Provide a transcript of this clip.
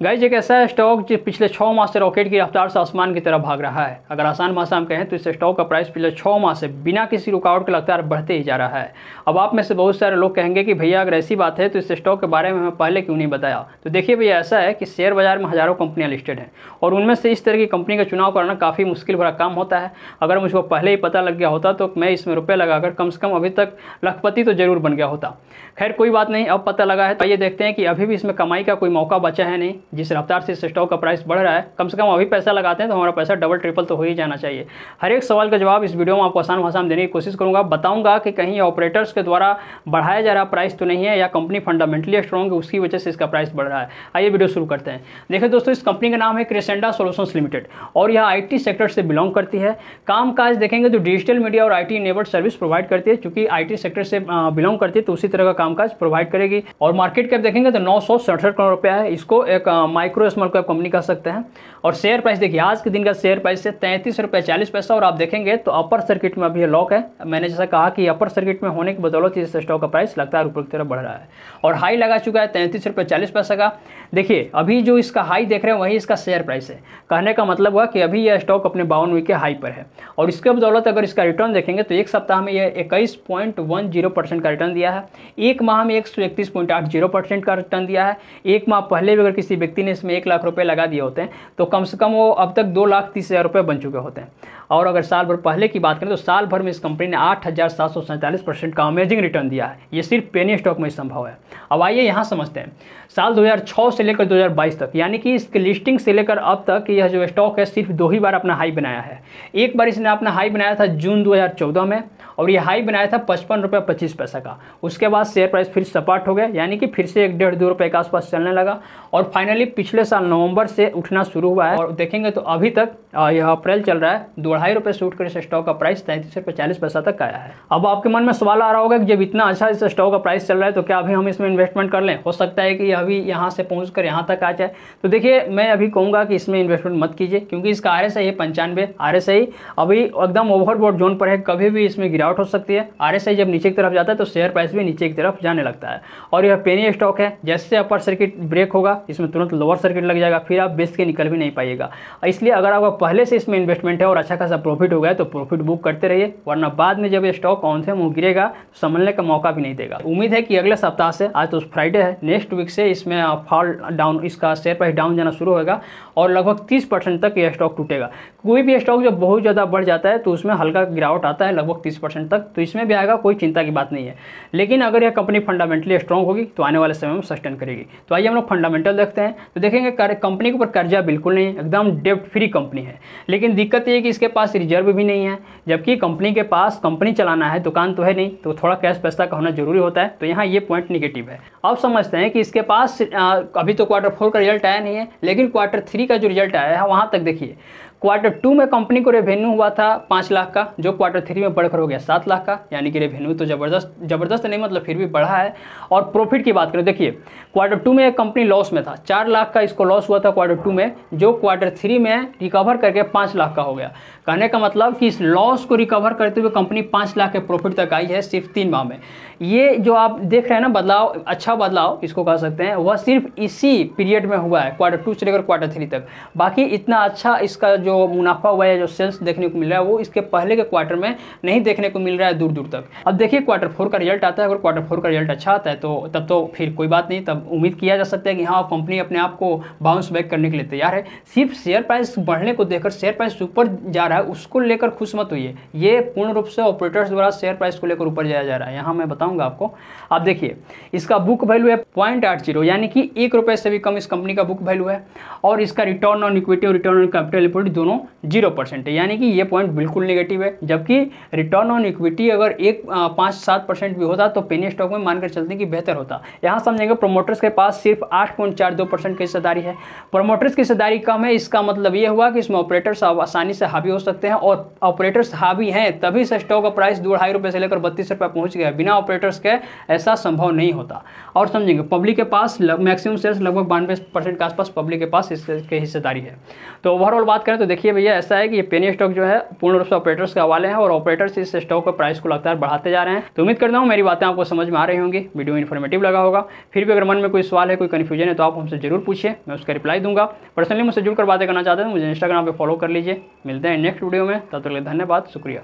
Guys एक ऐसा stock जो पिछले छः माह से रॉकेट की रफ्तार से आसमान की तरफ़ भाग रहा है। अगर आसान भाषा में कहें तो इस स्टॉक का प्राइस पिछले छः माह से बिना किसी रुकावट के लगातार बढ़ते ही जा रहा है। अब आप में से बहुत सारे लोग कहेंगे कि भैया, अगर ऐसी बात है तो इस स्टॉक के बारे में हमें पहले क्यों नहीं बताया? तो देखिए भैया, ऐसा है कि शेयर बाज़ार में हज़ारों कंपनियाँ लिस्टेड हैं और उनमें से इस तरह की कंपनी का चुनाव करना काफ़ी मुश्किल भरा काम होता है। अगर मुझको पहले ही पता लग गया होता तो मैं इसमें रुपये लगाकर कम से कम अभी तक लखपति तो ज़रूर बन गया होता। खैर, कोई बात नहीं, अब पता लगा है तो ये देखते हैं कि अभी भी इसमें कमाई का कोई मौका बचा है नहीं। जिस रफ्तार से स्टॉक का प्राइस बढ़ रहा है, कम से कम अभी पैसा लगाते हैं तो हमारा पैसा डबल ट्रिपल तो हो ही जाना चाहिए। हर एक सवाल का जवाब इस वीडियो में आपको आसान भाषा में देने की कोशिश करूँगा। बताऊँगा कि कहीं ऑपरेटर्स के द्वारा बढ़ाया जा रहा प्राइस तो नहीं है या कंपनी फंडामेंटली स्ट्रॉन्ग है, उसकी वजह से इसका प्राइस बढ़ रहा है। आइए वीडियो शुरू करते हैं। देखिए दोस्तों, इस कंपनी का नाम है क्रेसेंडा सोल्यूशंस लिमिटेड और यह आईटी सेक्टर से बिलोंग करती है। कामकाज देखेंगे तो डिजिटल मीडिया और आई टी सर्विस प्रोवाइड करती है, चूँकि आई सेक्टर से बिलोंग करती है तो उसी तरह का कामकाज प्रोवाइड करेगी। और मार्केट कैप देखेंगे तो नौ करोड़ रुपया है। इसको एक माइक्रो स्मॉल कैप कंपनी कह सकते हैं। और शेयर प्राइस देखिए, आज के दिन का शेयर प्राइस है तैंतीस रुपये चालीस पैसा और आप देखेंगे तो अपर सर्किट में अभी ये लॉक है। मैंने जैसा कहा कि अपर सर्किट में होने की बदौलत इस स्टॉक का प्राइस लगातार ऊपर की तरफ़ बढ़ रहा है। और हाई लगा चुका है तैंतीस रुपये चालीस पैसा का। देखिए, अभी जो इसका हाई देख रहे हैं, वही इसका शेयर प्राइस है। कहने का मतलब हुआ कि अभी यह स्टॉक अपने बावन वीक के हाई पर है। और इसके बदौलत अगर इसका रिटर्न देखेंगे तो एक सप्ताह में यह इक्कीस का रिटर्न दिया है। एक माह में एक का रिटर्न दिया है। एक माह पहले भी अगर किसी व्यक्ति ने इसमें एक लाख रुपए लगा दिए होते हैं तो कम से कम वो अब तक दो लाख तीस हज़ार रुपये बन चुके होते हैं। और अगर साल भर पहले की बात करें तो साल भर में इस कंपनी ने आठ हज़ार सात सौ सैंतालीस परसेंट का अमेजिंग रिटर्न दिया है। ये सिर्फ़ पेनी स्टॉक में संभव है। अब आइए यहाँ समझते हैं। साल 2006 से लेकर 2022 तक, यानी कि इसके लिस्टिंग से लेकर अब तक यह जो स्टॉक है, सिर्फ़ दो ही बार अपना हाई बनाया है। एक बार इसने अपना हाई बनाया था जून 2014 में, और ये हाई बनाया था पचपन रुपये पच्चीस पैसा का। उसके बाद शेयर प्राइस फिर सपाट हो गया, यानी कि फिर से एक डेढ़ दो रुपये के आसपास चलने लगा, और फाइनली पिछले साल नवंबर से उठना शुरू हुआ है और देखेंगे तो अभी तक यह अप्रैल चल रहा है। दो ढाई रुपये से उठकर इस स्टॉक का प्राइस तैंतीस रुपये चालीस पैसा तक आया है। अब आपके मन में सवाल आ रहा होगा कि जब इतना अच्छा इस स्टॉक का प्राइस चल रहा है तो क्या अभी हम इसमें इन्वेस्टमेंट कर लें? हो सकता है कि अभी यहाँ से पहुँच कर यहाँ तक आ जाए। तो देखिए, मैं अभी कहूँगा कि इसमें इन्वेस्टमेंट मत कीजिए, क्योंकि इसका आर एस आई है पंचानवे। आर एस आई अभी एकदम ओवरबोर्ड जोन पर है, कभी भी इसमें गिरावट हो सकती है। आर एस आई जब नीचे की तरफ़ जाता है तो शेयर प्राइस भी नीचे की तरफ़ जाने लगता है। और यह पेनी स्टॉक है, जैसे अपर सर्किट ब्रेक होगा, इसमें तुरंत लोअर सर्किट लग जाएगा, फिर आप बेच के निकल भी नहीं पाइएगा। इसलिए अगर आपका पहले से इसमें इन्वेस्टमेंट है और अच्छा खासा प्रॉफिट हो गया तो प्रॉफिट बुक करते रहिए, वरना बाद में जब ये स्टॉक ऑन से मुँह गिरेगा तो संभलने का मौका भी नहीं देगा। उम्मीद है कि अगले सप्ताह से, आज तो फ्राइडे है नेक्स्ट वीक से इसमें फॉल डाउन इसका शेयर प्राइस डाउन जाना शुरू होगा और लगभग तीस तक यह स्टॉक टूटेगा। कोई भी स्टॉक जब बहुत ज़्यादा बढ़ जाता है तो उसमें हल्का गिरावट आता है लगभग तीस परसेंट तक तो इसमें भी आएगा, कोई चिंता की बात नहीं है। लेकिन अगर यह कंपनी फंडामेंटली स्ट्रॉन्ग होगी तो आने वाले समय में सस्टेन करेगी। तो आइए हम लोग फंडामेंटल देखते हैं। तो देखेंगे कंपनी के ऊपर कर्जा बिल्कुल नहीं है, एकदम डेप्ट फ्री कंपनी है। लेकिन दिक्कत ये कि इसके पास रिज़र्व भी नहीं है। जबकि कंपनी के पास कंपनी चलाना है, दुकान तो है नहीं तो थोड़ा कैश पैसा का होना ज़रूरी होता है। तो यहाँ ये पॉइंट निगेटिव है। अब समझते हैं कि इसके पास अभी तो क्वार्टर फोर का रिज़ल्ट आया नहीं है, लेकिन क्वार्टर थ्री का जो रिज़ल्ट आया है, वहाँ तक देखिए। क्वार्टर टू में कंपनी को रेवेन्यू हुआ था पाँच लाख का, जो क्वार्टर थ्री में बढ़कर हो गया सात लाख का, यानी कि रेवेन्यू तो ज़बरदस्त ज़बरदस्त नहीं मतलब फिर भी बढ़ा है। और प्रॉफिट की बात करें, देखिए, क्वार्टर टू में कंपनी लॉस में था, चार लाख का इसको लॉस हुआ था क्वार्टर टू में, जो क्वार्टर थ्री में रिकवर करके पाँच लाख का हो गया। कहने का मतलब कि इस लॉस को रिकवर करते हुए कंपनी पाँच लाख के प्रॉफिट तक आई है सिर्फ़ तीन माह में। ये जो आप देख रहे हैं ना, बदलाव अच्छा बदलाव, इसको कह सकते हैं, वह सिर्फ़ इसी पीरियड में हुआ है, क्वार्टर टू से लेकर क्वार्टर थ्री तक। बाकी इतना अच्छा इसका जो मुनाफा हुआ है जो सेल्स देखने को मिल रहा है, वो इसके पहले के क्वार्टर में नहीं देखने को मिल रहा है दूर दूर तक। अब देखिए क्वार्टर फोर का रिज़ल्ट आता है। अगर क्वार्टर फोर का रिज़ल्ट अच्छा आता है तो तब तो फिर कोई बात नहीं। तब उम्मीद किया जा सकता है कि हाँ कंपनी अपने आप को बाउंस बैक करने के लिए तैयार है। सिर्फ़ शेयर प्राइस बढ़ने को देखकर शेयर प्राइस ऊपर जा रहा है, उसको लेकर खुश मत हुई ये पूर्ण रूप से ऑपरेटर्स द्वारा शेयर प्राइस को लेकर ऊपर जाया जा रहा है। यहाँ मैं बताऊँगा आपको। आप देखिए, इसका बुक वैल्यू है पॉइंट आठ ज़ीरो, यानी कि एक रुपये से भी कम इस कंपनी का बुक वैल्यू है। और इसका रिटर्न ऑन इक्विटी और रिटर्न ऑन कैपिटल दोनों ज़ीरो परसेंट है। यानी कि ये पॉइंट बिल्कुल नेगेटिव है। जबकि रिटर्न ऑन इक्विटी अगर एक पाँच सात परसेंट भी होता तो पेनी स्टॉक में मानकर चलते कि बेहतर होता। यहाँ समझेंगे प्रोमोटर्स के पास सिर्फ़ आठ पॉइंट चार दो परसेंट की हिस्सेदारी है। प्रोमोटर्स की हिस्सेदारी कम है। इसका मतलब ये हुआ कि इसमें ऑपरेटर्स आसानी से हावी हो सकते हैं और ऑपरेटर्स हावी हैं तभी से स्टॉक का प्राइस दो ढाई रुपये से लेकर बत्तीस रुपये पहुँच गया। बिना ऑपरेटर्स के ऐसा संभव नहीं होता। और समझेंगे पब्लिक के पास मैक्सिमम शेयर्स लगभग बानवे परसेंट के आसपास पब्लिक के पास इसके हिस्सेदारी है। तो ओवरऑल बात करें तो तो देखिए भैया, ऐसा है कि ये पेनी स्टॉक जो है, पूर्ण रूप से ऑपरेटर्स के हवाले हैं और ऑपरेटर्स इस स्टॉक के प्राइस को लगातार बढ़ाते जा रहे हैं। तो उम्मीद करता हूँ मेरी बातें आपको समझ में आ रही होंगी, वीडियो इन्फॉर्मेटिव लगा होगा। फिर भी अगर मन में कोई सवाल है, कोई कन्फ्यूज़न है तो आप हमसे ज़रूर पूछिए, मैं उसका रिप्लाई दूँगा। पर्सनली मुझसे जुड़कर बातें करना चाहते हैं मुझे इंस्टाग्राम पर फॉलो कर लीजिए। मिलते हैं नेक्स्ट वीडियो में, तब तक धन्यवाद, शुक्रिया।